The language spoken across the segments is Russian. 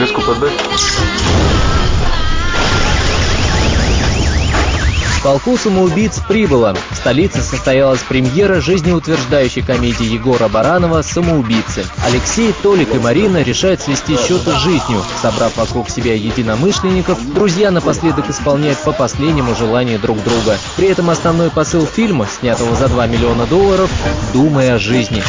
Леску поддай. В полку самоубийц прибыло. В столице состоялась премьера жизнеутверждающей комедии Егора Баранова «Самоубийцы». Алексей, Толик и Марина решают свести счеты с жизнью. Собрав вокруг себя единомышленников, друзья напоследок исполняют по последнему желанию друг друга. При этом основной посыл фильма, снятого за 2 миллиона долларов, «Думай о жизни».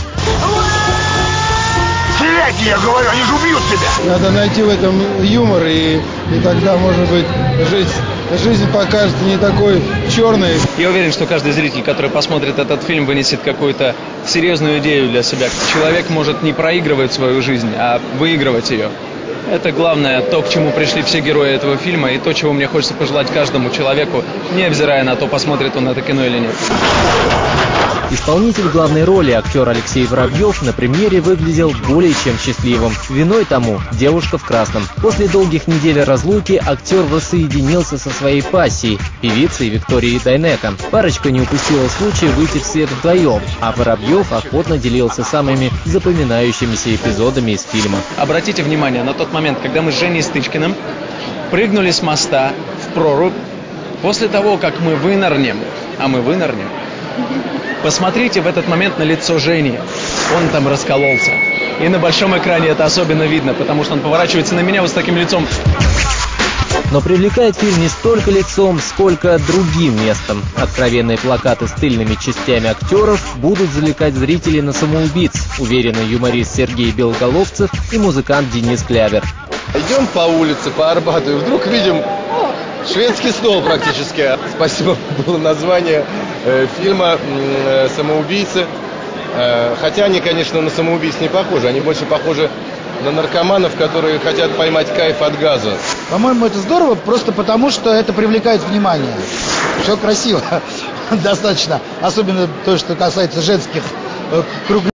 Стреляйте, я говорю, они же убьют тебя! Надо найти в этом юмор, и, и тогда, может быть, жизнь, жизнь покажется не такой черной. Я уверен, что каждый зритель, который посмотрит этот фильм, вынесет какую-то серьезную идею для себя. Человек может не проигрывать свою жизнь, а выигрывать ее. Это главное, то, к чему пришли все герои этого фильма, и то, чего мне хочется пожелать каждому человеку, невзирая на то, посмотрит он это кино или нет. Исполнитель главной роли, актер Алексей Воробьев, на премьере выглядел более чем счастливым. Виной тому девушка в красном. После долгих недель разлуки актер воссоединился со своей пассией, певицей Викторией Дайнеко. Парочка не упустила случая выйти в свет вдвоем, а Воробьев охотно делился самыми запоминающимися эпизодами из фильма. Обратите внимание на тот момент, когда мы с Женей Стычкиным прыгнули с моста в прорубь. После того, как мы вынырнем, а мы вынырнем, Посмотрите в этот момент на лицо Жени. Он там раскололся. И на большом экране это особенно видно, потому что он поворачивается на меня вот с таким лицом. Но привлекает фильм не столько лицом, сколько другим местом. Откровенные плакаты с тыльными частями актеров будут завлекать зрителей на самоубийц, уверенный юморист Сергей Белоголовцев и музыкант Денис Клявер. Идем по улице, по Арбату, и вдруг видим шведский стол практически. Спасибо было название фильма э, «Самоубийцы». Э, хотя они, конечно, на самоубийц не похожи. Они больше похожи на наркоманов, которые хотят поймать кайф от газа. По-моему, это здорово, просто потому, что это привлекает внимание. Все красиво, достаточно. Особенно то, что касается женских круг